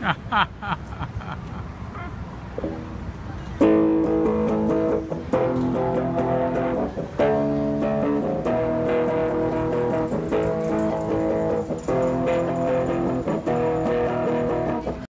Ha ha ha.